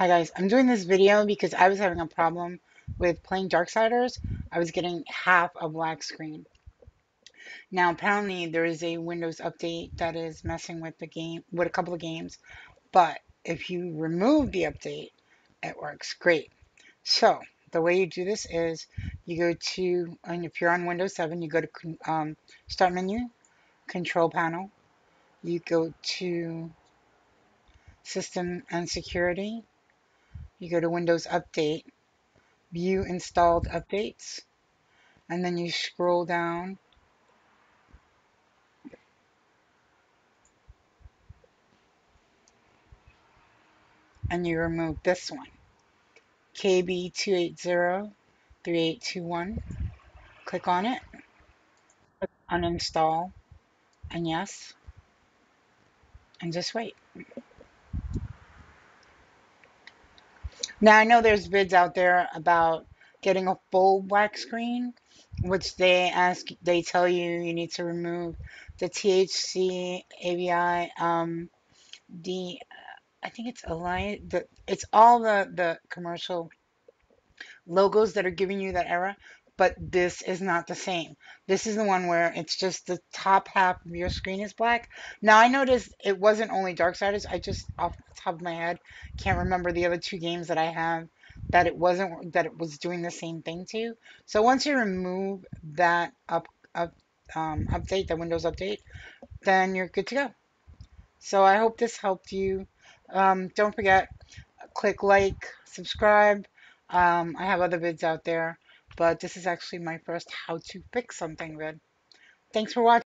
Hi guys, I'm doing this video because I was having a problem with playing Darksiders. I was getting half a black screen. Now apparently there is a Windows update that is messing with the game, with a couple of games, but if you remove the update, it works great. So the way you do this is you go to, and if you're on Windows 7, you go to um, Start menu, Control Panel, you go to System and Security, you go to Windows Update, View Installed Updates, and then you scroll down and you remove this one, KB2803821. Click on it, click uninstall, and yes, and just wait. Now I know there's vids out there about getting a full black screen, which they ask, they tell you you need to remove the THQ, AVI, um, the, I think it's Alliance, the, it's all the, the commercial logos that are giving you that error, but this is not the same. This is the one where it's just the top half of your screen is black. Now I noticed it wasn't only Darksiders. I just off the top of my head can't remember the other two games that I have that it wasn't that it was doing the same thing to. So once you remove that up up um, update, the Windows update, then you're good to go. So I hope this helped you. Um, don't forget, click like, subscribe. Um, I have other vids out there but this is actually my first how to fix something vid. Thanks for watching.